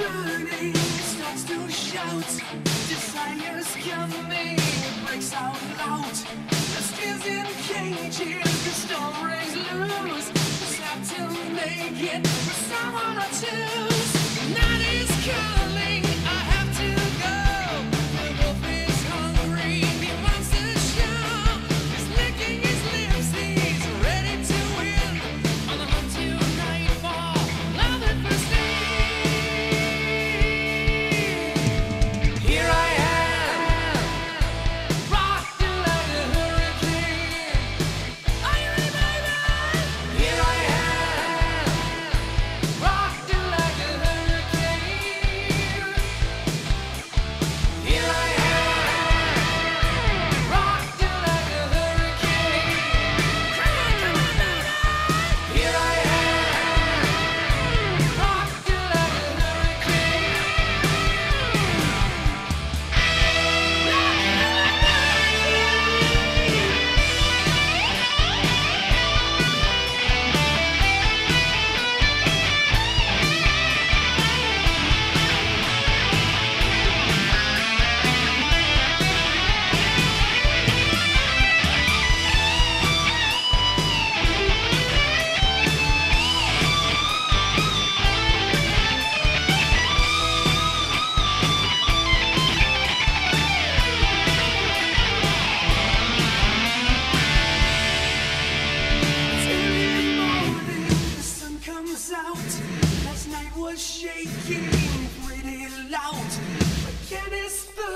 burning starts to shout Desires come me, breaks out loud The skin's in cages, the storm rings loose Slapped to make it for someone or two. The Night is coming.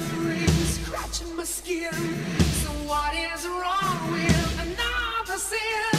scratching my skin. So what is wrong with another sin?